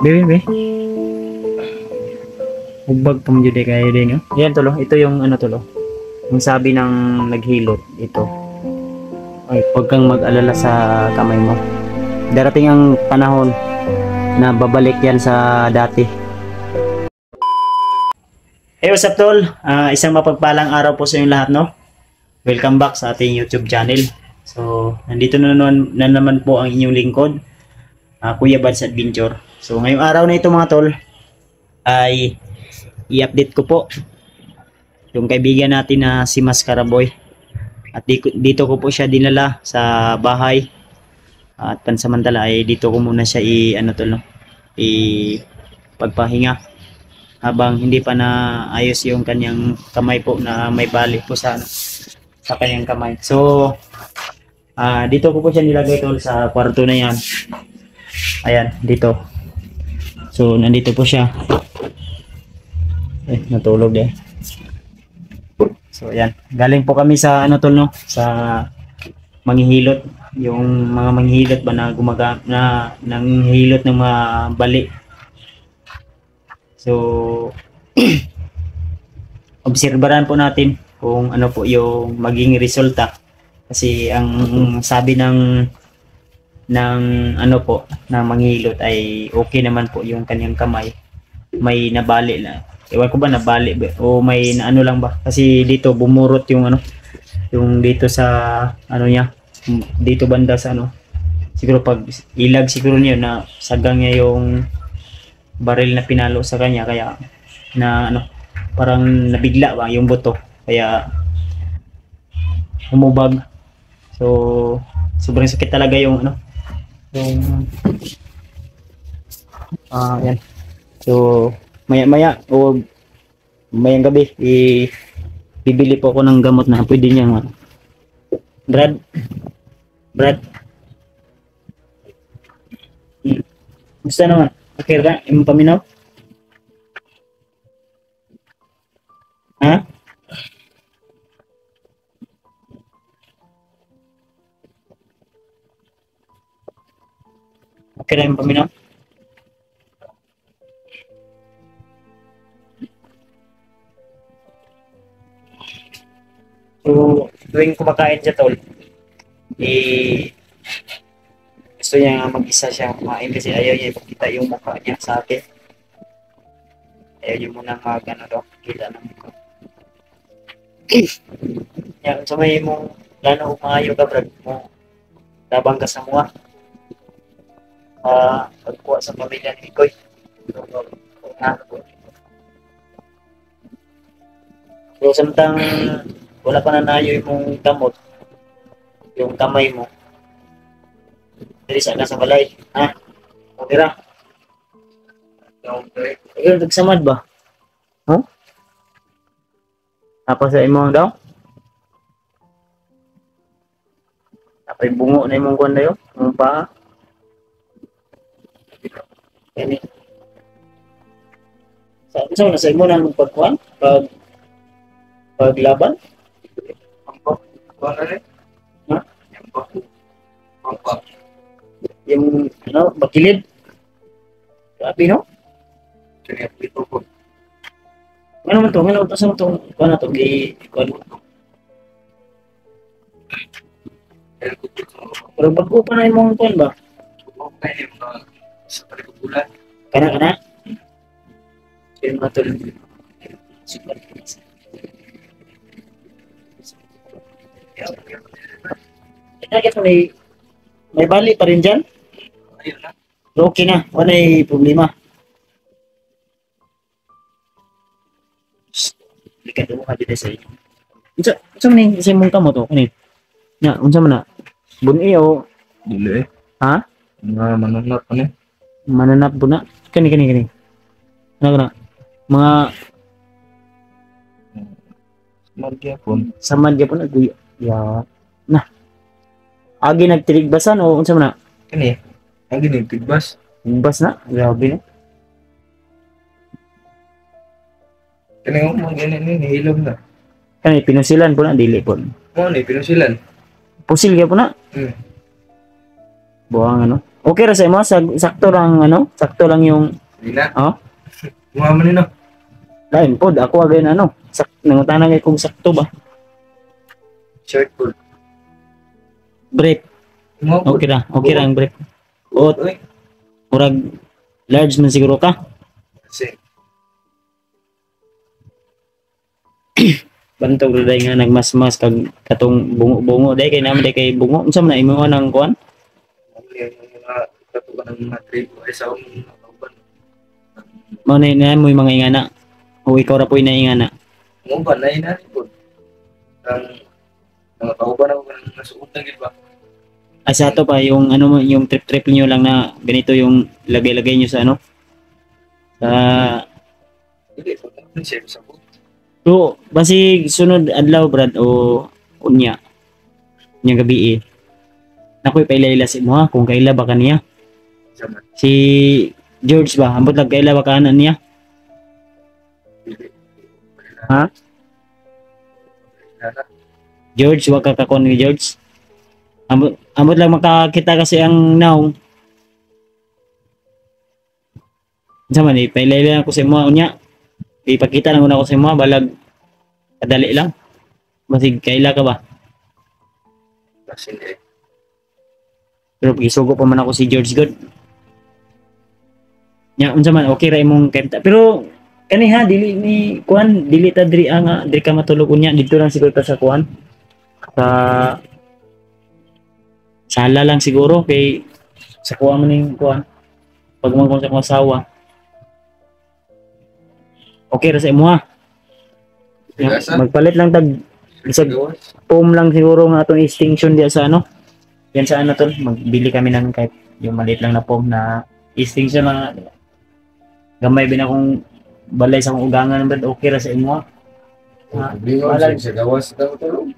Bebe, be. Hugbag pa mo dyan kayo din yun. Yan tulo, ito yung ano tulo. Yung sabi ng naghilot, ito. Ay, huwag kang mag-alala sa kamay mo. Darating ang panahon na babalik yan sa dati. Hey, what's up tol? Ah, isang mapagpalang araw po sa inyong lahat, no? Welcome back sa ating YouTube channel. So, nandito na naman, na naman po ang inyong lingkod, ah, Kuya Bads Adventure. So, ngayong araw na ito mga tol, ay i-update ko po yung kaibigan natin na si Mas Karaboy. At di, dito ko po siya dinala sa bahay. At pansamantala ay dito ko muna siya i ano tol no? I pagpahinga habang hindi pa na ayos yung kanyang kamay po na may bali po sa ano, sa kanyang kamay. So ah dito ko po siya nilagay tol sa kwarto na yan. Ayan, dito. So nandito po siya. Eh, natulog eh. So ayan, galing po kami sa ano tol no, sa manghihilot, yung mga manghihilot ba na gumaga na nanghihilot ng mga bali. So obserbaran po natin kung ano po yung maging resulta kasi ang sabi ng ng ano po ng manghihilot ay okay naman po yung kanyang kamay. May nabali na ewan ko ba nabali ba? O may ano lang ba? Kasi dito bumurot yung ano yung dito sa ano niya dito banda sa ano siguro pag ilag siguro niya na sagang niya yung baril na pinalo sa kanya. Kaya na ano parang nabigla ba yung buto. Kaya humubag. So sobrang sakit talaga yung ano yung ah yan so maya maya o mayang gabi i bibili po ako ng gamot na pwede niya ano. Brad Brad. Gusto naman okay ka imong paminaw ha okay na imong paminaw So, tuwing kumakain siya tol, eh, gusto niya mag-isa siya kumain kasi ayaw niya ipakita yung mukha niya sa akin. Ayaw niya muna mag, ano daw, kita ng mukha. Yan, sa may mong lano umayo ka, brad, mo, labang ka sa mga, ah, pagkuha sa pamilya ni Mikoy. So, na, samtang wala pa nanayo yung damot, yung kamay mo, dali sa sa balay, ha? Tira. Ikaw nagsamad ba? Huh? Tapos sa imo daw? Tapos bungo na imong kuwan dayo, ang paa. Kani. Sa sa na sa imo na mong pagkuan, pag paglaban. Ha? Yung ano, bakilid. Grabe no? Ano man to? Ano to? Saan to? Na to? Gi... Kuha na to? Pero bago pa na yung kuhan ba? Kana kana? Yung mga to. Super. Kaya may may bali pa rin dyan? Okay na. Wala problema. Likat mo ka dito sa inyo. Unsa unsa man yung isa mong kamot o kani? Na, unsa man na? Buni o Dili eh. ha? Nga manunot ko ni. Mananap po na? Kani kani kani. Ano kana? Mga Margya pun. samad gyapon na guya. Ya. Na. Agi nagtirigbasan o unsa man na? Kani. Ang ginig tigbas. Bas na. Grabe na. Kani mo mga ganyan ni nihilom na. Kani pinusilan po na dili po. Mo ni pinusilan. Pusil gyapon na. Hmm. Buang ano. Okay ra sa imo sakto lang ano? Sakto lang yung Hindi na. oh. Mga man nino. Lain pod ako agay ano. Sak nangutana kay kung sakto ba. Short po. Brief. Okay ra. Okay ra ang brief. O Uy. murag large man siguro ka. Kasi. Bantog ra nga nagmasmas kag katong bungo-bungo day kay naman day kay bungo. Unsa man na imo nang kuan? Yung mga katukan ng mga ko ay sa akong mga kauban. Mao na na mo yung mga ingana. O ikaw ra po na ingana. Mga ba na ina po. Ang mga kauban ako ng nasuot na gid ba. Ay sa ato pa yung ano mo yung trip-trip niyo lang na ganito yung lagay-lagay niyo sa ano sa Hindi po. Sa po. So, basi sunod adlaw brad o unya. Nya gabi eh. Nakoy pailayla si mo ha kung kaila ba kaniya. Si George ba? Ambot lang kaila ba kanan niya? Ha? George, wag ka kakon ni George. Ambot, ambot lang makakita kasi ang naong. Sa man, eh, pailayla ko sa mo unya. Ipakita lang una ko sa mo balag kadali lang. Basig kaila ka ba? Kasi. Pero isugo pa man ako si George God. Nya unsa man okay ra imong kanta. Pero kani ha dili ni kuan dili ta diri nga diri ka matulog unya dito lang siguro ta sa kuan. Sa sala lang siguro kay sa kuan man ning kuan. Pag mo sa akong asawa. Okay ra sa imo ha. Tigasa. Magpalit lang tag isag foam lang siguro nga atong extinction diya sa ano. Yan sa ano tol, magbili kami ng kahit yung maliit lang na foam na extinction lang. Gamay bin akong balay sa akong ugangan but okay ra sa imo. Ah, Bingon wala- sa gawas daw tulong.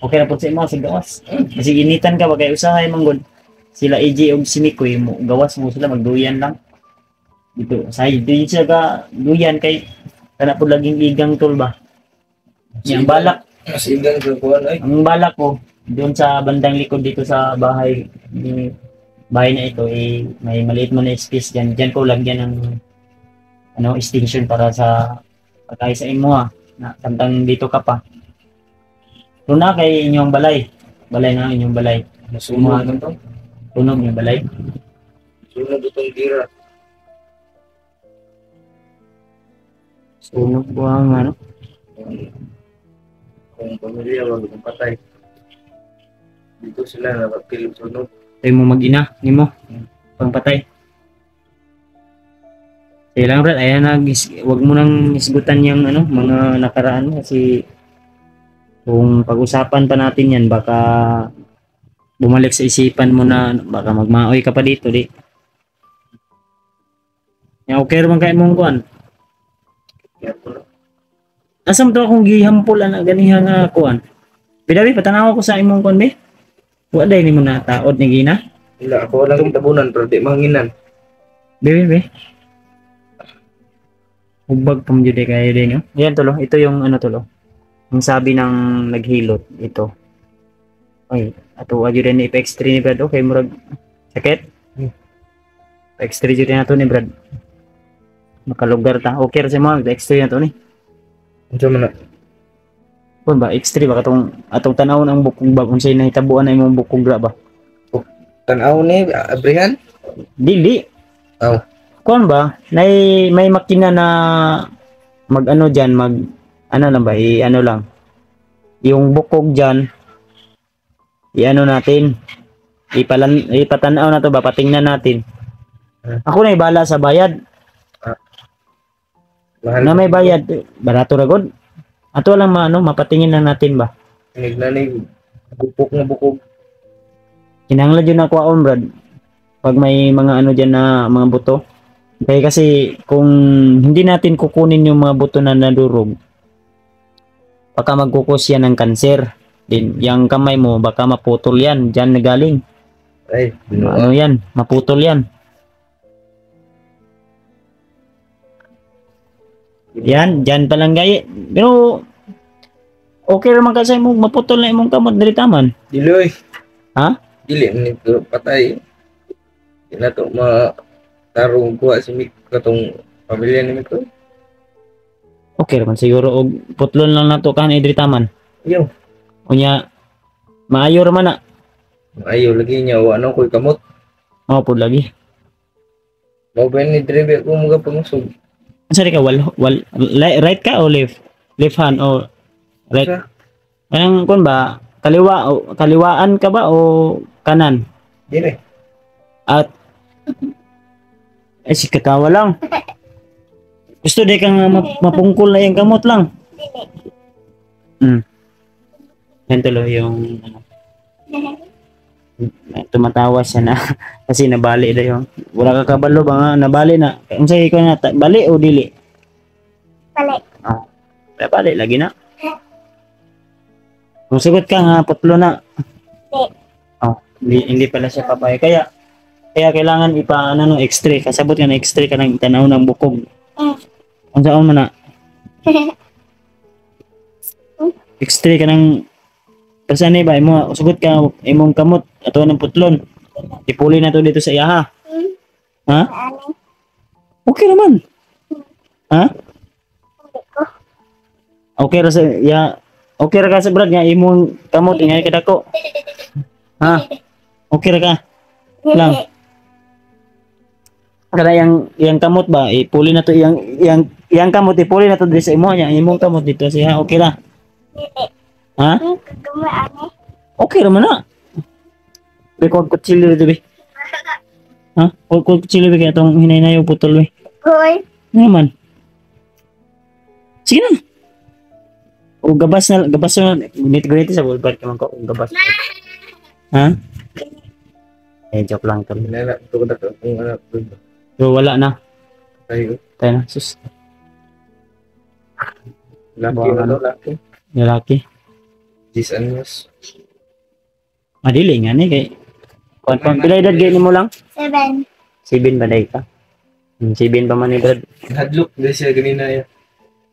Okay ra po sa imo sa gawas. Kasi initan ka ba kay usahay manggod. Sila AJ og si Mikoy mo gawas mo sila magduyan lang. Dito sa dito siya ka duyan kay kana po laging igang tol ba. Yang balak Mas igan sa kuhan ay. Ang balak ko, doon sa bandang likod dito sa bahay, ni bahay na ito, eh, may maliit mo na space dyan. Dyan ko lagyan ng ano, extinction para sa pagkaya sa imo ha. Na, samtang dito ka pa. Doon na kay inyong balay. Balay na inyong balay. Nasunog na to. Tunog yung balay. Sunog itong tira. Tunog po ang ano. Kung pamilya, wag kong patay. Dito sila nakakilip sunog. Tayo mo mag-ina, ni mo. Pangpatay. Kaya lang Brad, ayan wag mo nang isgutan yung ano, mga nakaraan kasi kung pag-usapan pa natin yan, baka bumalik sa isipan mo na baka magmaoy ka pa dito, di. Yan, okay naman kayo mong kuan. Asam to akong gihampol na ganiha nga kuan. Bidawi, patanaw ko sa imong kuan, be. Wala ni mo na taod ni Gina. Wala, ako lang kitabunan pero di manginan. Bebe, be. Hugbag pang jude kayo din, no? Yan, tulo. Ito yung ano, tulo. Yung sabi ng naghilot. Ito. Ay, ato, adyo din ipa-extra ni Brad. Okay, murag. Sakit? Hmm. Pa-extra dyan na to ni Brad. Makalugar ta. Okay, kasi mo, extra na to ni. Ano man na? Kung ba, extra ba? Katong, atong tanawon ang bukog ba? Kung sa'yo nahitabuan na imong bukog ra ba? Tanaw ni, abrihan? Dili. Aw. Kuan ba? May may makina na mag ano diyan, mag ano lang ba? I ano lang. Yung bukog diyan i ano natin. Ipalan ipatanaw na to ba? Patingnan natin. Hmm. Ako na ibala sa bayad. Mahal. Na may bayad, barato ra gud. Ato lang maano, mapatingin lang natin ba. Nig na ni, bupok na bukog. Kinahanglan yun ako on brad. Pag may mga ano diyan na mga buto. Kaya kasi kung hindi natin kukunin yung mga buto na nadurog, baka magkukos yan ng kanser. Din, yung kamay mo, baka maputol yan. Diyan na galing. Ay, binuha. Ano yan? Maputol yan. Yan, dyan pa lang gaya. Pero, okay naman kasi mo, maputol na imong kamot, dali taman. Diloy. Ha? Dili, ni patay. Di na to ma tarong kuha si Mik katong pamilya ni Miko. Okay raman siguro og putlon lang nato kan idri taman. Yo, Unya maayo raman na. ayaw lagi niya wa ano koy kamot. Mao pud lagi. Mao ba ni driver ko mga pangusog. Asa di ka wal, wal right ka o left? Left hand o right? Sa Anong kun ba? Kaliwa o kaliwaan ka ba o kanan? dire. At eh si katawa lang. Gusto di kang map- mapungkol na yung gamot lang. Hmm. Yan tuloy yung ano, tumatawa siya na kasi nabali daw yung wala ka kabalo ba nga nabali na kung sa ko na bali o dili Bali. oh bali lagi na kung sugot ka nga putlo na oh hindi, hindi pala siya papaya kaya kaya kailangan ipa ano no x-ray kasabot ka na x-ray ka ng tanaw ng bukog. Kung saan man na. X-ray ka ng kasi ano ba imo sugot ka imong kamot ato ng putlon. Ipuli na to dito sa iyaha. Ha? Ano? okay naman. Ha? Okay ra sa ya okay ra ka sa brad nga imong kamot ingay ka dako. Ha? Okay ra ka. Lang. Kada yang yang kamot ba ipuli na to yang yang yang kamot ipuli na to dito sa imo nya imong kamot dito siya okay ra ha Ang okay ra man na Be kung kutsilyo dito be ha kung kutsilyo be kaya itong hinay-nayo putol be Hoy. Ano naman? Sige na. O gabas na, gabas na, gunit gunit sa bulbar ka man ko, o gabas. Ha? Eh, joke lang to. Nana to ko dato kung anak ko. So, wala na. Tayo. Tayo na, sus. Laki na to, laki. Lalaki. 10 anyos. Madili nga ni, kay. Kung kung pila edad gani mo lang? Seven. Sibin ba day ka? Hmm, Sibin pa man ni Brad. Hadlok na siya ganina ya.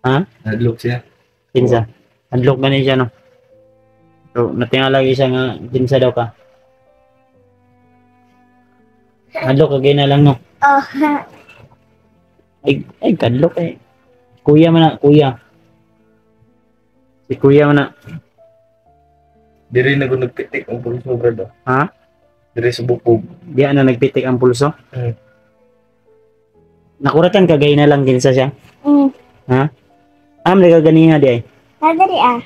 Ha? Hadlok siya. Kinsa. Adlock ba ni siya, no? So, natingala lagi siya nga, kinsa daw ka. Adlock, kagay na lang, no? Oh. Ay, ay, kadlok eh. Kuya man na, kuya. Si kuya man na. Diri na ko nagpitik ang pulis mo brado. Ha? Diri sa bukog. Di na nagpitik ang pulso. Hmm. Nakuratan kagay na lang kinsa siya. Mm. Am na kaganiha di ay. Nadari ah.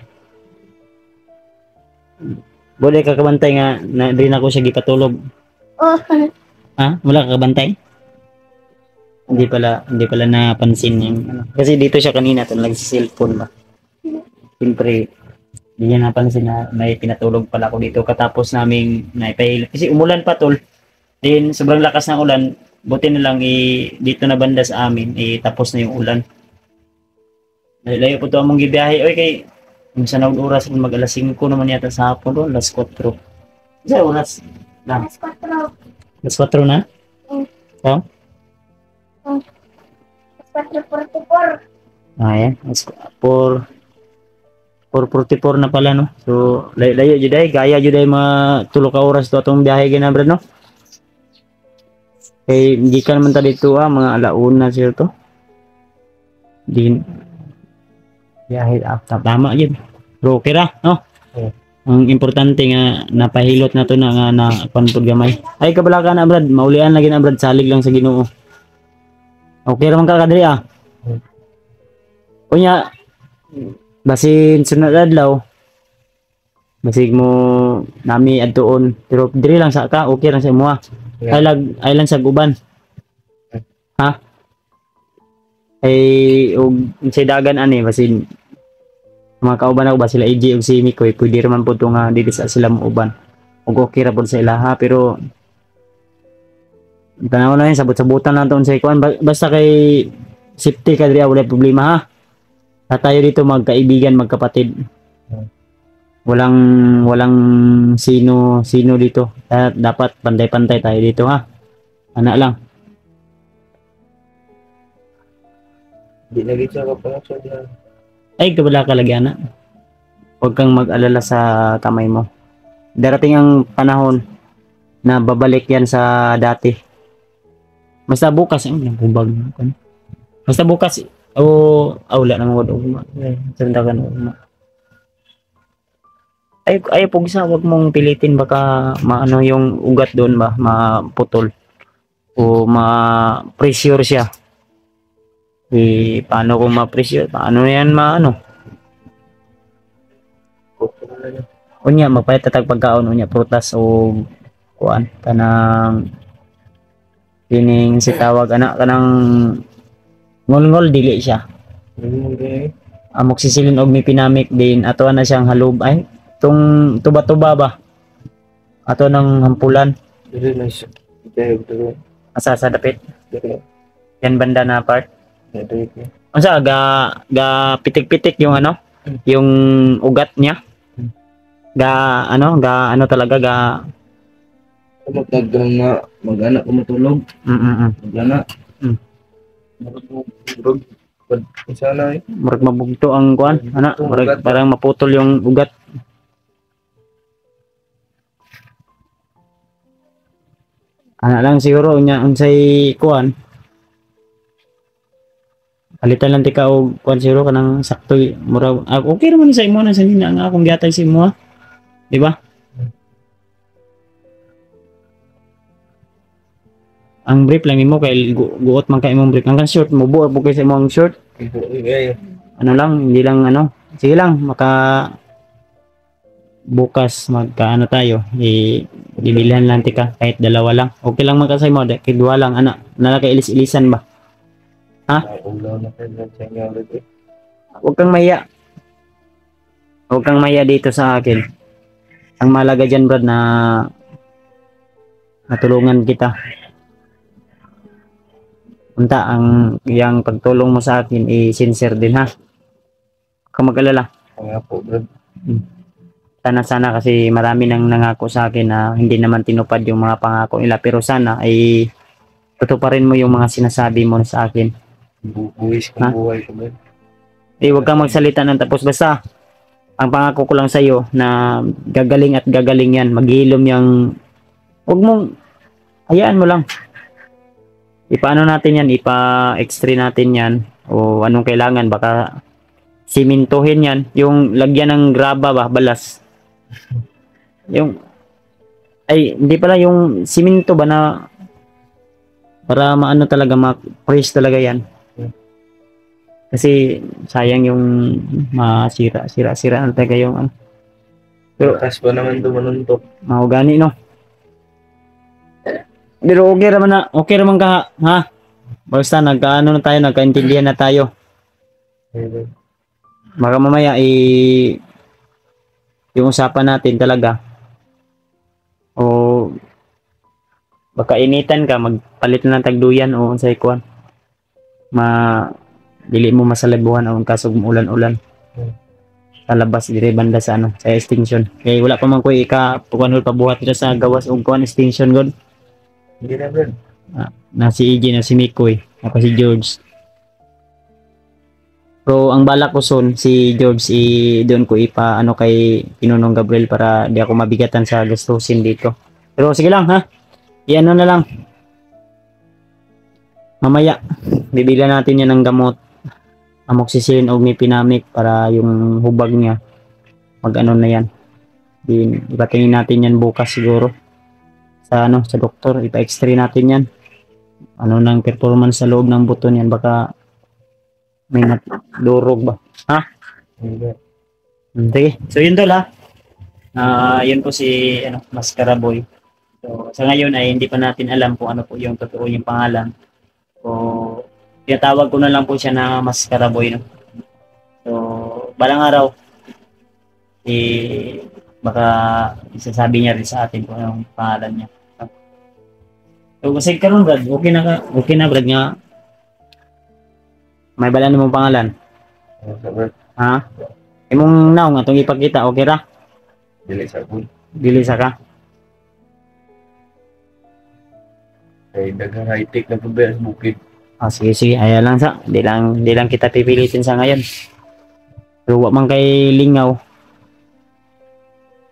Boleh ka kabantay nga na di na ko siya gipatulog. Oh. Ha? Wala ka kabantay? Hindi pala, hindi pala napansin yung ano. Kasi dito siya kanina, ito nagsiselfone ba? Siyempre, hindi niya napansin na may pinatulog pala ako dito katapos naming naipahilot. Kasi umulan pa tol. Then, sobrang lakas ng ulan. Buti na lang, eh, dito na banda sa amin, eh, tapos na yung ulan. Layo po ito among gibiyahe. Oy, kay, yung sa nawag oras, mag alas 5 naman yata sa hapon doon, alas 4. Sa oras? Na. Alas 4. Alas 4 na? Oo. Mm. Oh? 444. Ayan. 4 444 na pala no. So lay layo jud ay eh. gaya jud ay eh, matulo ka oras to atong biyahe ginabra no. Eh, Kay gikan man ta dito ah mga alauna sir to. Din biyahe after tama jud. Pero okay ra no. Okay. Ang importante nga napahilot na to na nga na panpod gamay. Ay kabalakan na brad, maulian lagi na brad salig lang sa Ginoo. Okay ra man ka kadri ah. Kunya basin sunod adlaw basig mo nami adtuon pero diri lang sa ka okay lang sa imo ah. Yeah. ay lang sa guban. Ha? Ay og sa dagan ani basin. Mga kauban ako ba sila AJ ug si Mikoy pwede raman po to nga dili sa sila mo uban. Ug okay ra pod sa ilaha pero tanaw na yun sabot-sabutan lang taon sa ikuan Ba- basta kay safety ka diri wala problema ha na tayo dito magkaibigan, magkapatid. Walang walang sino sino dito. Kaya dapat pantay-pantay tayo dito ha. Ana lang. Di na gid siya ka pangusog na. Ay, kabala ka lagi ana. Huwag kang mag-alala sa kamay mo. Darating ang panahon na babalik yan sa dati. Basta bukas, ay, nabubag na ako. Basta bukas, o, oh, wala nang wad ugma. Ay, sanda ka na ugma. Ay, ay, pag isa, wag mong pilitin, baka maano yung ugat doon ba, maputol. O ma-pressure siya. Eh, paano kung ma-pressure? Paano yan maano? Na lang. Unya, magpatatag pagkaon, unya, prutas o kuan, kanang kining si tawag anak kanang ngol-ngol dili siya. Okay. Amok sisilin og mipinamik din ato na siyang halub ay tung tuba-tuba ba. Ato ng hampulan Dili na siya. Asa sa dapit. Yan banda na part. Unsa ga ga pitik-pitik yung ano? Yung ugat niya. Ga ano, ga ano talaga ga Magdagang nga, mag-anak ko matulog. mm, mm, mm. Mag-anak. Marag-marag. Pag- Sana eh. Murag mabugto ang kuan, ana, murag parang maputol yung ugat. Ana lang siguro nya unsay kuan. Palitan lang tika og kuan siguro kanang sakto murag ah, okay naman sa imo na sa nina nga akong giatay sa imo. ah. Di ba? Ang brief lang imo kay gu- guot man kay imong brief. Ang short mo buo po kay sa imong short ano lang, hindi lang ano, sige lang, maka bukas magkaano tayo, i bibilihan lang tika, kahit dalawa lang. Okay lang magkasay mo, dahil dua lang, ana, nalaki ilis-ilisan ba? Eh. Huwag kang maya. Huwag kang maya dito sa akin. Ang malaga dyan, Brad, na natulungan kita. Punta, ang yung pagtulong mo sa akin, i-sincere din, ha? Huwag mag-alala. Kaya po, bro. sana sana kasi marami nang nangako sa akin na hindi naman tinupad yung mga pangako nila pero sana ay tutuparin mo yung mga sinasabi mo sa akin. Bu- Buwis Ha? kong buhay ko, bro. Eh huwag kang magsalita ng tapos basta ang pangako ko lang sa iyo na gagaling at gagaling yan, maghilom yung huwag mong hayaan mo lang. Ipaano natin yan, ipa-extra natin yan o anong kailangan baka simintuhin yan, yung lagyan ng graba ba, balas. Yung ay hindi pala yung siminto ba na para maano talaga ma-press talaga yan. Kasi sayang yung masira, sira, sira na talaga yung ano, Pero- Taas pa naman dumanuntok. mahugani no. Pero okay naman na, okay naman ka, ha? Basta nagkaano na tayo, nagkaintindihan na tayo. Baka mamaya i yung usapan natin talaga. O baka initan ka, magpalit na ng tagduyan o unsay kuan. Ma dili mo masalabuhan o kasog ulan-ulan. Sa labas dire banda sa ano, sa extinction. Kaya wala pa man ko ika pukanol pabuhat dito sa gawas og kuan extinction god. Hindi na, bro. Na si EJ na si Mikoy, ako si George. Pero ang balak ko soon, si George, i doon ko ipa ano kay Pinunong Gabriel para di ako mabigatan sa gastusin dito. Pero sige lang ha. Iano na lang. Mamaya, bibilan natin yan ng gamot. Amoxicillin o mipinamic para yung hubag niya mag ano na yan. Ipatingin natin yan bukas siguro. Sa ano, sa doktor, ipa-x-ray natin yan. Ano nang performance sa loob ng buto niyan. Baka may durog ba? Hindi. Hmm, sige so yun tol ha? Ah, yun po si ano Mascara Boy. So sa ngayon ay hindi pa natin alam kung ano po yung totoo yung pangalan. So tinatawag ko na lang po siya na Mascara Boy no? so balang araw eh baka isasabi niya rin sa atin kung anong pangalan niya So, kasi karon Brad, okay na ka, okay na Brad nga. May balan mo pangalan. Ano sa bro? Ha? Imong naw nga tong ipakita, okay ra? Dili sa bro. Dili sa ka. Kay daghang high-tech na pabaya sa bukid. Ah, sige sige, aya lang sa. Di lang di lang kita pipilitin sa ngayon. Pero wa man kay lingaw.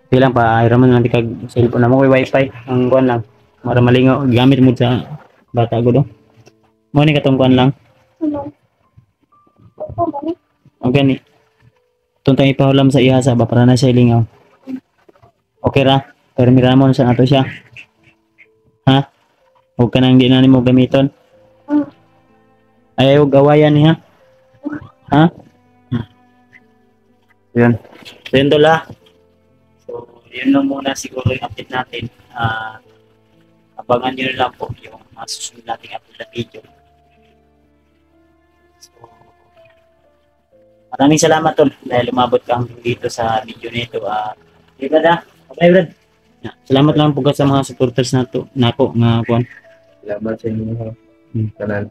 Di lang pa ayra man lang kag cellphone na mo kay wifi ang kuan lang. Para malingaw gamit mo sa bata ko do. Mo ni katungkuan lang. Ano? O gani. Tuntang ipahulam sa ihasa ba para na siya ilingaw. Okay ra. Pero miramon sa ato siya. Ha? Huwag ka nang di na mo gamiton. Mm. Ay, huwag awayan niya. Ha? Yun. So, yun tol ha. So, yun lang muna siguro yung update natin. Ah, abangan nyo na lang po yung mga susunod nating upload na video. So, maraming salamat tol dahil umabot ka hanggang dito sa video nito. Ah, uh, Brad ha? Okay, Brad. Yeah. Salamat lang po ka sa mga supporters na to, nako nga kuan. Salamat sa inyo. Hmm. Tanan.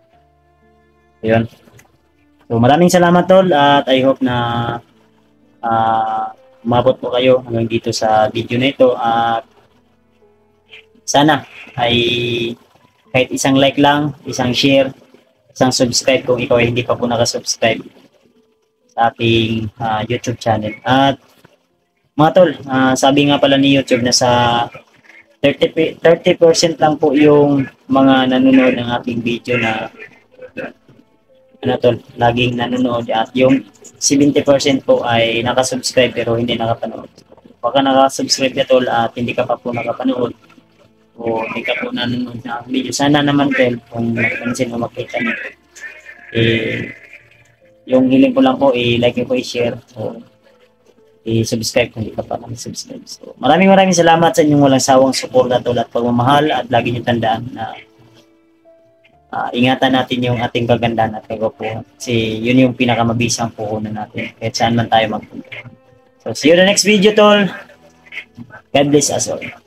Ayun. So maraming salamat tol at I hope na ah umabot po kayo hanggang dito sa video na ito at sana ay kahit isang like lang, isang share, isang subscribe kung ikaw ay hindi pa po nakasubscribe sa ating ah, YouTube channel. At mga tol, ah, sabi nga pala ni YouTube na sa 30, pe- 30% lang po yung mga nanonood ng ating video na ano tol, laging nanonood at yung 70% po ay nakasubscribe pero hindi nakapanood. Baka nakasubscribe ka tol at hindi ka pa po nakapanood o hindi ka po nanonood na video. Sana naman tol kung napansin mo makita nyo. Eh, yung hiling ko lang po, i-like nyo po, i-share. So, i-subscribe kung hindi ka pa nakasubscribe. So, maraming maraming salamat sa inyong walang sawang suporta tol at pagmamahal at lagi nyo tandaan na ah, ingatan natin yung ating kagandahan at kagapuhan. Kasi yun yung pinakamabisang puhunan natin. Kahit saan man tayo magpunta. So, see you in the next video, tol. God bless us all.